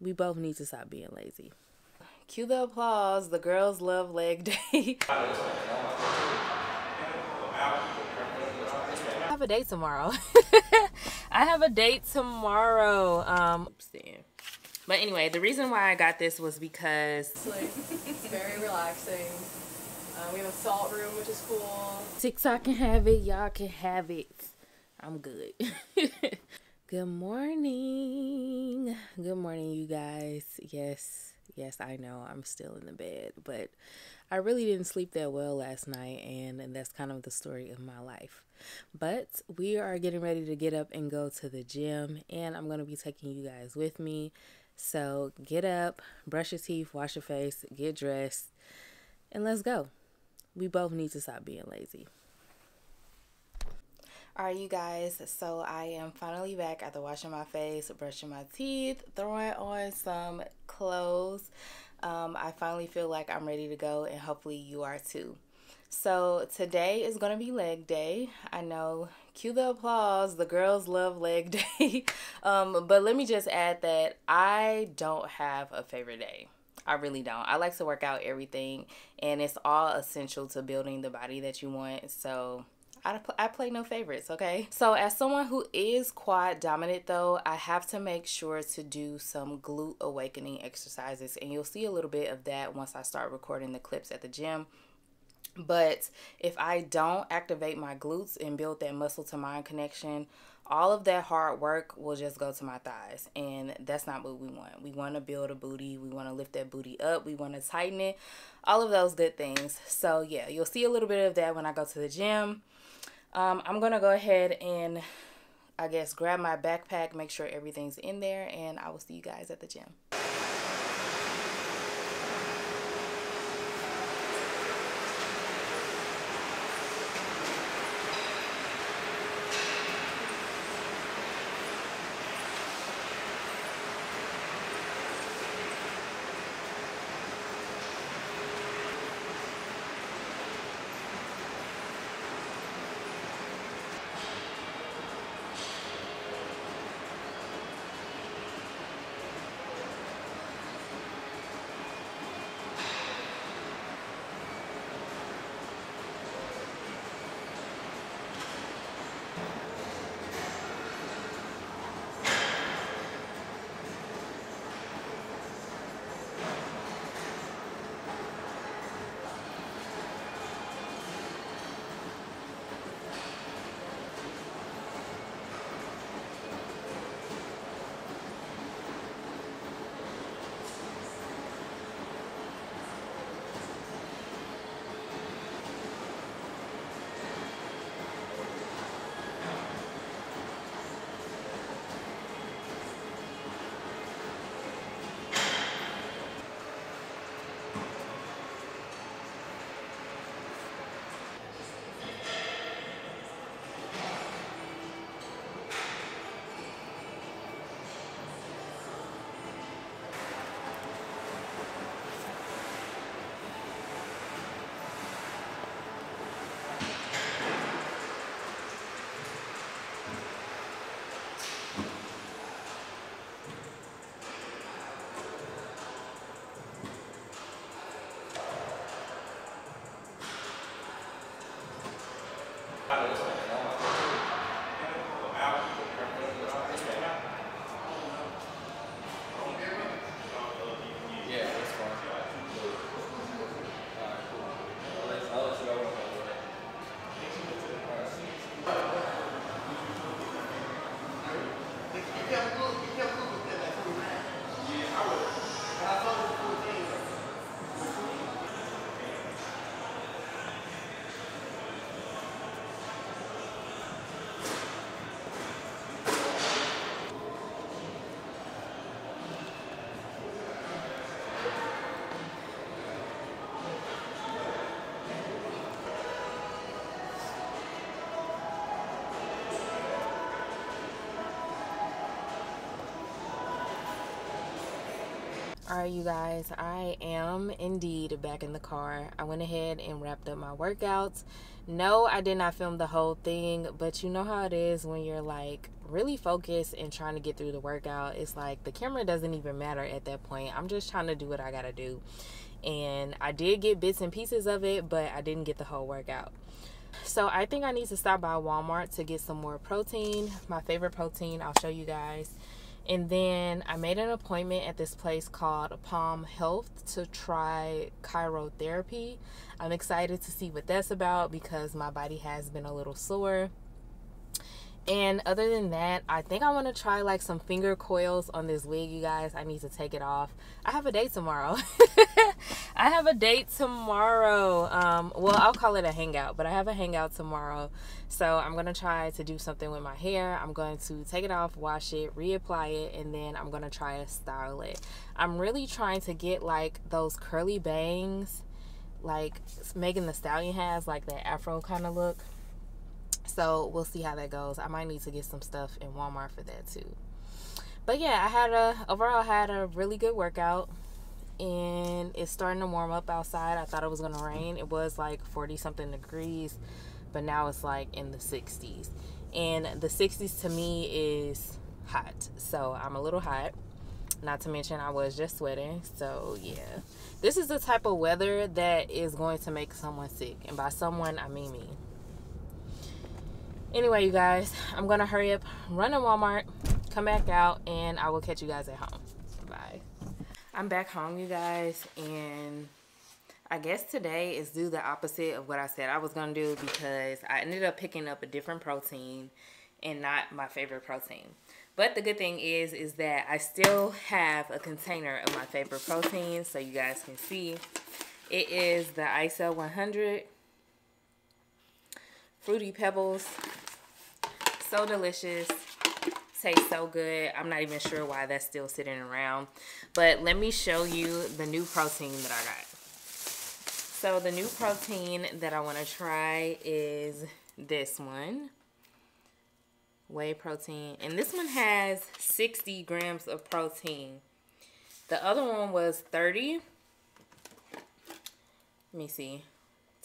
We both need to stop being lazy. Cue the applause. The girls love leg day. I have a date tomorrow. I have a date tomorrow. Um, but anyway, the reason why I got this was because it's like it's very relaxing. Uh, we have a salt room, which is cool. TikTok can have it. Y'all can have it. I'm good. good morning. Good morning, you guys. Yes, yes, I know I'm still in the bed, but I really didn't sleep that well last night, and, and that's kind of the story of my life. But we are getting ready to get up and go to the gym, and I'm going to be taking you guys with me. So get up, brush your teeth, wash your face, get dressed, and let's go. We both need to stop being lazy. Alright, you guys, so I am finally back after washing my face, brushing my teeth, throwing on some clothes. Um, I finally feel like I'm ready to go, and hopefully, you are too. So, today is going to be leg day. I know, cue the applause. The girls love leg day. um, but let me just add that I don't have a favorite day. I really don't. I like to work out everything, and it's all essential to building the body that you want. So, I, I play no favorites, okay? So as someone who is quad dominant though, I have to make sure to do some glute awakening exercises and you'll see a little bit of that once I start recording the clips at the gym. But if I don't activate my glutes and build that muscle to mind connection, all of that hard work will just go to my thighs. And that's not what we want. We want to build a booty. We want to lift that booty up. We want to tighten it. All of those good things. So, yeah, you'll see a little bit of that when I go to the gym. Um, I'm going to go ahead and, I guess, grab my backpack, make sure everything's in there, and I will see you guys at the gym. All right, you guys, I am indeed back in the car. I went ahead and wrapped up my workouts. No, I did not film the whole thing, but you know how it is when you're like really focused and trying to get through the workout. It's like the camera doesn't even matter at that point. I'm just trying to do what I got to do. And I did get bits and pieces of it, but I didn't get the whole workout. So I think I need to stop by Walmart to get some more protein. My favorite protein, I'll show you guys. And then I made an appointment at this place called Palm Health to try cryotherapy. I'm excited to see what that's about because my body has been a little sore. And other than that, I think I want to try like some finger coils on this wig, you guys. I need to take it off. I have a date tomorrow. I have a date tomorrow. Um, well, I'll call it a hangout, but I have a hangout tomorrow. So I'm going to try to do something with my hair. I'm going to take it off, wash it, reapply it, and then I'm going to try to style it. I'm really trying to get like those curly bangs like Megan Thee Stallion has, like that afro kind of look. So we'll see how that goes. I might need to get some stuff in Walmart for that too. But yeah, I had a overall had a really good workout and it's starting to warm up outside. I thought it was gonna rain. It was like 40 something degrees, but now it's like in the 60s. And the 60s to me is hot. So I'm a little hot. Not to mention I was just sweating. So yeah. This is the type of weather that is going to make someone sick. And by someone I mean me anyway you guys i'm gonna hurry up run to walmart come back out and i will catch you guys at home. Bye. I'm back home you guys and i guess today is do the opposite of what i said i was gonna do because i ended up picking up a different protein and not my favorite protein. But the good thing is is that i still have a container of my favorite protein so you guys can see. It is the ISO 100 Fruity Pebbles so delicious. Tastes so good. I'm not even sure why that's still sitting around. But let me show you the new protein that I got. So the new protein that I want to try is this one. Whey protein. And this one has 60 grams of protein. The other one was 30. Let me see.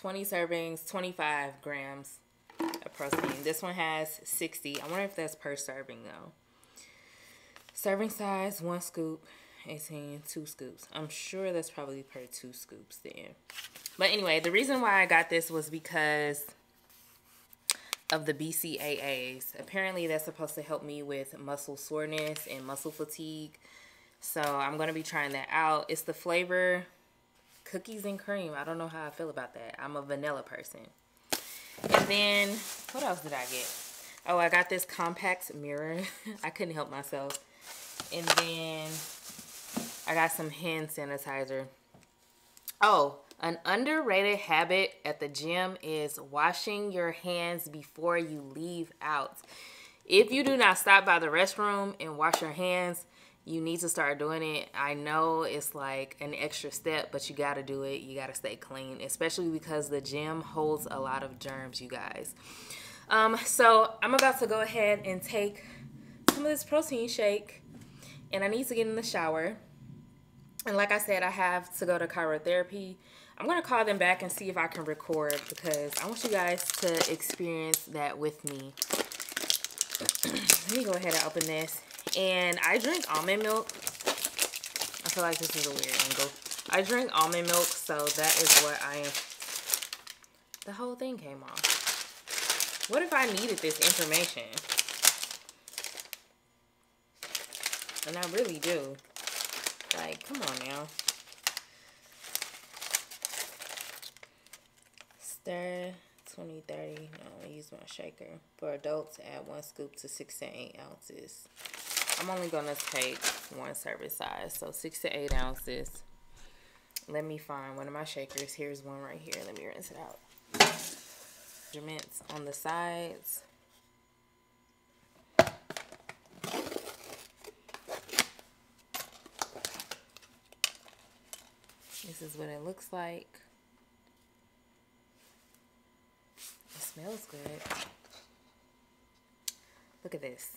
20 servings, 25 grams of protein. This one has 60. I wonder if that's per serving though. Serving size, one scoop, 18, two scoops. I'm sure that's probably per two scoops then. But anyway, the reason why I got this was because of the BCAAs. Apparently that's supposed to help me with muscle soreness and muscle fatigue. So I'm going to be trying that out. It's the flavor cookies and cream. I don't know how I feel about that. I'm a vanilla person. And then, what else did I get? Oh, I got this compact mirror. I couldn't help myself. And then I got some hand sanitizer. Oh, an underrated habit at the gym is washing your hands before you leave out. If you do not stop by the restroom and wash your hands, you need to start doing it. I know it's like an extra step, but you got to do it. You got to stay clean, especially because the gym holds a lot of germs, you guys. Um, so I'm about to go ahead and take some of this protein shake, and I need to get in the shower. And like I said, I have to go to cryotherapy. I'm going to call them back and see if I can record because I want you guys to experience that with me. Let me go ahead and open this. And I drink almond milk. I feel like this is a weird angle. I drink almond milk, so that is what I am. The whole thing came off. What if I needed this information? And I really do. Like, come on now. Stir 20, 30. No, I use my shaker. For adults, add one scoop to six to eight ounces. I'm only going to take one serving size, so six to eight ounces. Let me find one of my shakers. Here's one right here. Let me rinse it out. Measurements on the sides. This is what it looks like. It smells good. Look at this.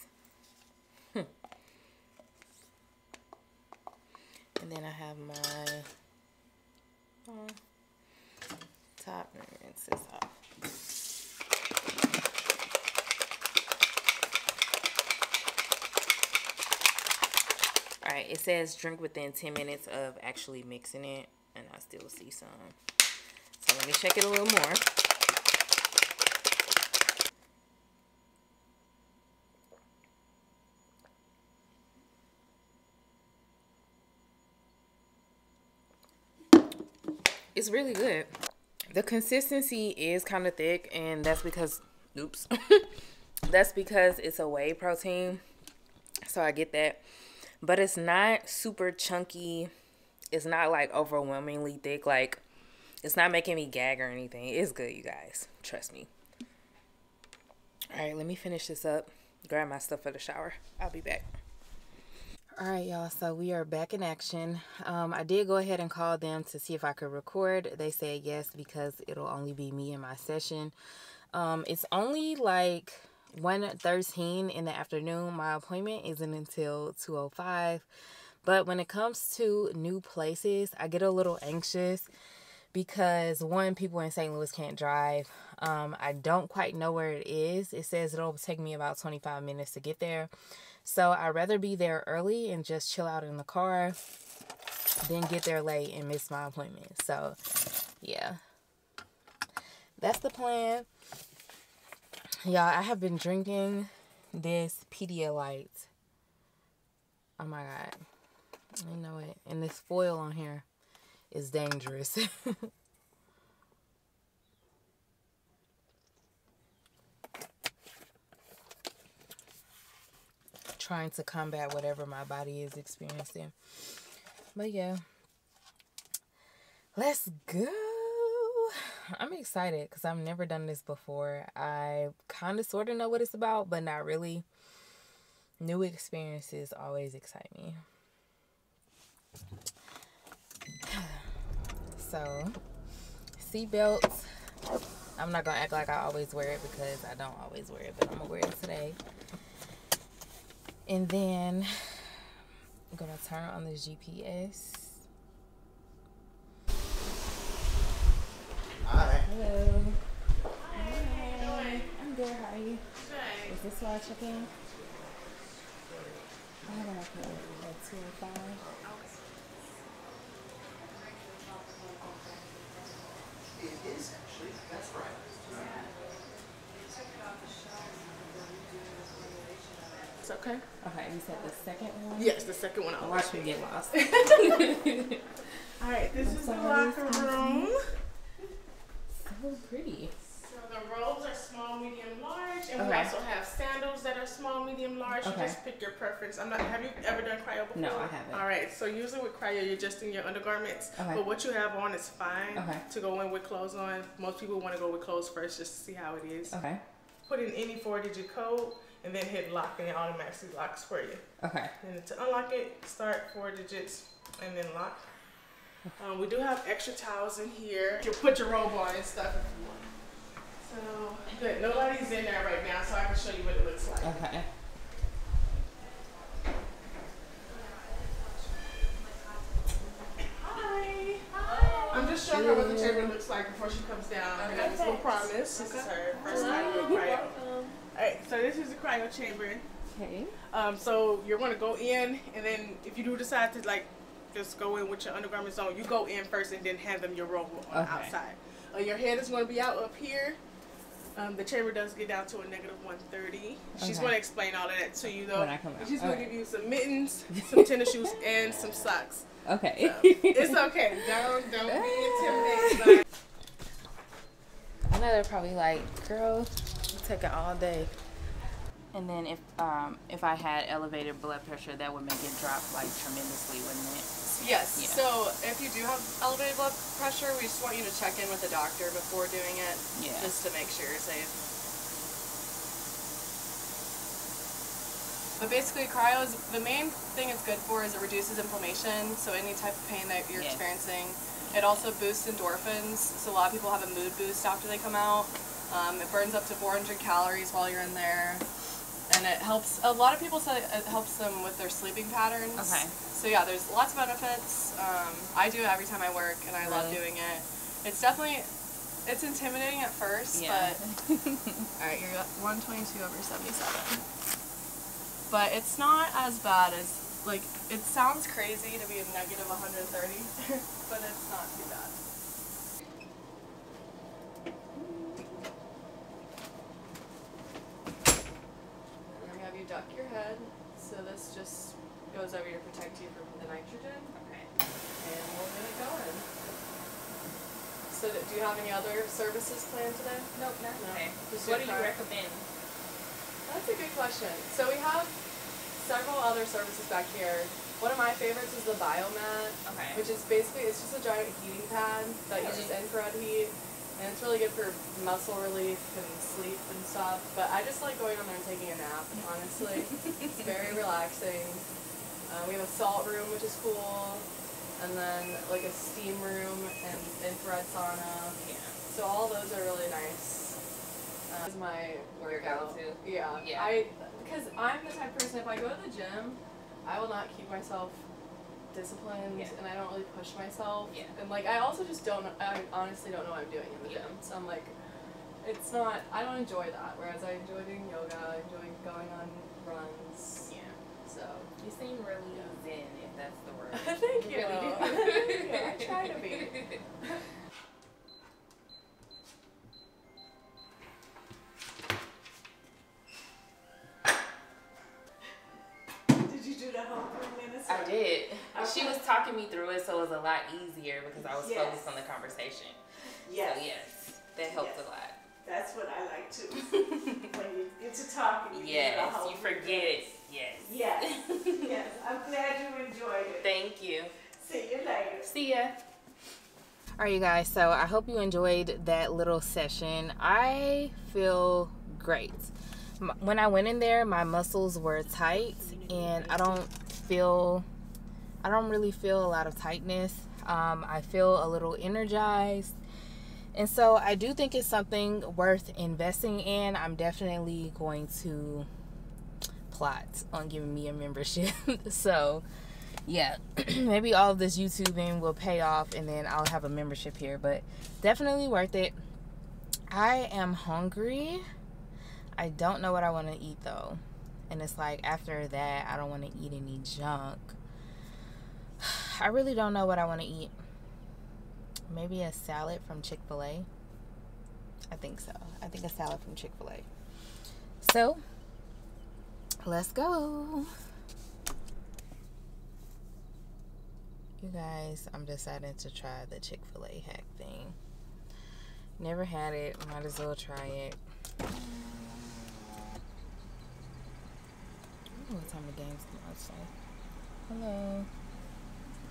Then I have my oh, top rinses off. Alright, it says drink within 10 minutes of actually mixing it. And I still see some. So let me check it a little more. It's really good. The consistency is kind of thick and that's because, oops, that's because it's a whey protein. So I get that but it's not super chunky. It's not like overwhelmingly thick. Like, it's not making me gag or anything. It's good, you guys. Trust me. All right, let me finish this up. Grab my stuff for the shower. I'll be back. All right, y'all. So we are back in action. Um, I did go ahead and call them to see if I could record. They said yes because it'll only be me in my session. Um, it's only like 1.13 in the afternoon. My appointment isn't until 2.05. But when it comes to new places, I get a little anxious because one, people in St. Louis can't drive. Um, I don't quite know where it is. It says it'll take me about 25 minutes to get there. So I'd rather be there early and just chill out in the car than get there late and miss my appointment. So, yeah. That's the plan. Y'all, I have been drinking this Pedialyte. Oh my god. I know it. And this foil on here is dangerous. Trying to combat whatever my body is experiencing. But yeah. Let's go. I'm excited because I've never done this before. I kind of sort of know what it's about, but not really. New experiences always excite me. So, seatbelts. I'm not going to act like I always wear it because I don't always wear it, but I'm going to wear it today. And then I'm going to turn on the GPS. Hi. Hello. Hi. I'm good. How are you? Good. Is this where I check in? I have an appointment at two or five. It is actually. That's right. It's okay. Okay, you said the second one. Yes, the second one. I'll Watch me get lost. All right, this is the locker it's room. so pretty. So the robes are small, medium, large, and we also have sandals that are small, medium, large. Okay. You just pick your preference. I'm not. Have you ever done cryo before? No, I haven't. All right. So usually with cryo, you're just in your undergarments. Okay. But what you have on is fine Okay. to go in with clothes on. Most people want to go with clothes first just to see how it is. Okay. Put in any four-digit code and then hit lock, and it automatically locks for you. Okay. And to unlock it, start four digits and then lock. Um, we do have extra towels in here. You can put your robe on and stuff if you want. So good. Nobody's in there right now, so I can show you what it looks like. Okay. Hi. Hi. I'm just showing her what the chamber looks like before she comes down. I got this little promise. This is her first time doing. Alright, so this is the cryo chamber. Okay. Um, so you're gonna go in, and then if you do decide to like just go in with your undergarments on, you go in first, and then hand them your robe on Okay. outside. Uh, your head is gonna be out up here. Um, the chamber does get down to a negative 130. She's Okay. gonna explain all of that to you though. When I come out. She's gonna give you some mittens, some tennis shoes, and some socks. Okay. It's okay. Don't don't be intimidated. By I know they're probably like, girl, you take it all day. And then if um if I had elevated blood pressure, that would make it drop like tremendously, wouldn't it? Yes. Yeah. So if you do have elevated blood pressure, we just want you to check in with the doctor before doing it, Yeah. just to make sure you're safe. But basically, cryo is the main thing it's good for is it reduces inflammation. So any type of pain that you're Yeah. experiencing, it also boosts endorphins. So a lot of people have a mood boost after they come out. Um, it burns up to 400 calories while you're in there. and it helps. A lot of people say it helps them with their sleeping patterns. Okay. So yeah, there's lots of benefits. Um, I do it every time I work, and I love doing it. It's definitely, it's intimidating at first, Yeah. but all right, you're 122 over 77. But it's not as bad as like it sounds crazy to be a negative 130, but it's not too bad. And we have you duck your head, so this goes over to protect you from the nitrogen. Okay. And we'll get it going. So, do you have any other services planned today? Nope, not No. okay. Just What do you recommend? That's a good question. So we have several other services back here. One of my favorites is the Biomat, Okay. which is basically it's just a giant heating pad that uses infrared heat, and it's really good for muscle relief and sleep and stuff. But I just like going on there and taking a nap. Honestly, it's very relaxing. Uh, we have a salt room, which is cool, and then like a steam room and infrared sauna. Yeah. So all those are really nice. Uh, is my workout. Yeah. Yeah. I because I'm the type of person if I go to the gym, I will not keep myself disciplined Yeah. and I don't really push myself. Yeah. And like I also just don't. I honestly don't know what I'm doing in the Yeah. gym. So I'm like, it's not. I don't enjoy that. Whereas I enjoy doing yoga. I enjoy going on runs. Yeah. So. You seem really zen, if that's the word. Thank you. really do. Thank you. I try to be. Did you do the whole three minutes? I did. She was talking me through it, so it was a lot easier because I was Yes. focused on the conversation. Yes. So yes, that helped Yes. a lot. That's what I like too. when you get to talking, you Yes, you forget it. Yes. Yes. yes. I'm glad you enjoyed it. Thank you. See you later. See ya. All right, you guys. So I hope you enjoyed that little session. I feel great. When I went in there, my muscles were tight, and I don't feel, I don't really feel a lot of tightness. Um, I feel a little energized. And so I do think it's something worth investing in. I'm definitely going to plot on giving me a membership. so, yeah, maybe all of this YouTubing will pay off and then I'll have a membership here, but definitely worth it. I am hungry. I don't know what I want to eat though. And it's like after that, I don't want to eat any junk. I really don't know what I want to eat. Maybe a salad from Chick fil A. I think so. I think a salad from Chick fil A. So, let's go. You guys, I'm deciding to try the Chick fil A hack thing. Never had it. Might as well try it. I don't know what time the game's come out, so. Hello.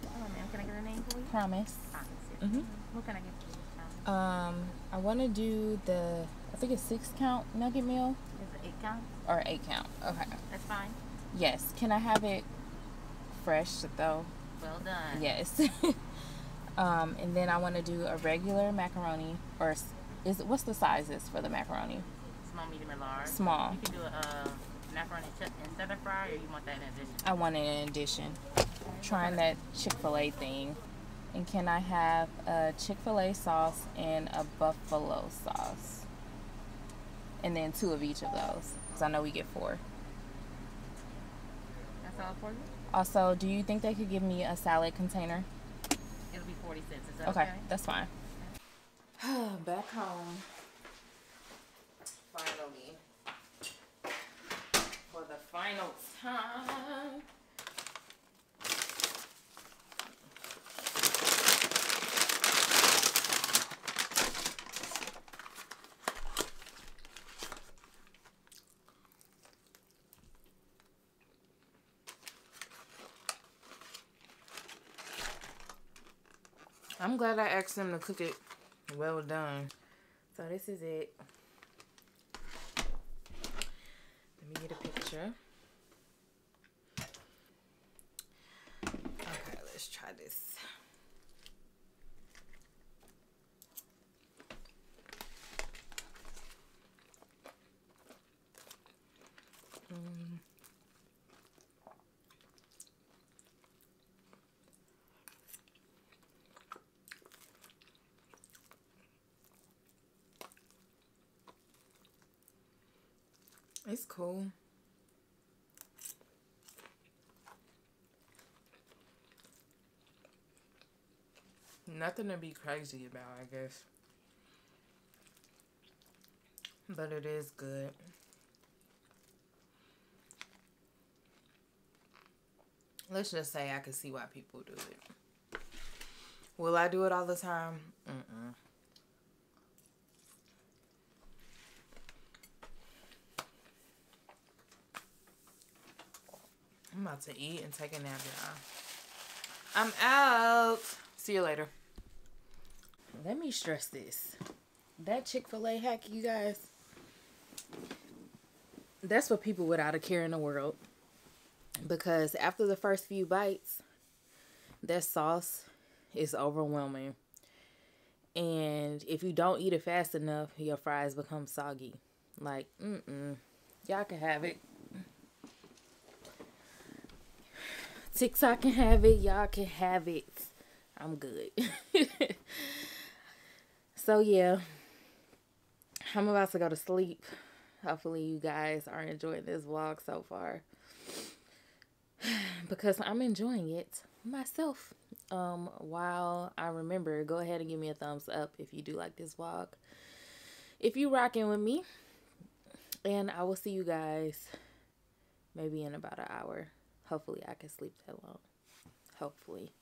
Hello, ma'am. Can I get a name, please? Promise. Mm-hmm. Mhm. What can I get for you? Um, Um, I want to do the, I think it's six count nugget meal is it eight count? or eight count. Okay. That's fine. Yes. Can I have it fresh though? Well done. Yes. um, and then I want to do a regular macaroni or is it, what's the sizes for the macaroni? Small, medium, and large. Small. You can do a uh, macaroni instead of fry, or you want that in addition. I want it in addition. Trying that Chick Fil A thing. And can I have a Chick Fil A sauce and a buffalo sauce? And then two of each of those, because I know we get four. That's all for you. Also, do you think they could give me a salad container? It'll be forty cents. Is that Okay, okay? that's fine. Back home. I'm glad I asked them to cook it well done. So this is it. Let me get a picture. Okay, let's try this. It's cool. Nothing to be crazy about, I guess. But it is good. Let's just say I can see why people do it. Will I do it all the time? Mm-mm. I'm about to eat and take a nap, y'all. I'm out. See you later. Let me stress this. That Chick fil A hack, you guys, that's for people without a care in the world. Because after the first few bites, that sauce is overwhelming. And if you don't eat it fast enough, your fries become soggy. Like, mm-mm. Y'all can have it. TikTok can have it. Y'all can have it. I'm good. so, yeah. I'm about to go to sleep. Hopefully, you guys are enjoying this vlog so far. because I'm enjoying it myself. Um, while I remember, go ahead and give me a thumbs up if you do like this vlog. If you rocking with me. And I will see you guys maybe in about an hour. Hopefully I can sleep that long. Hopefully.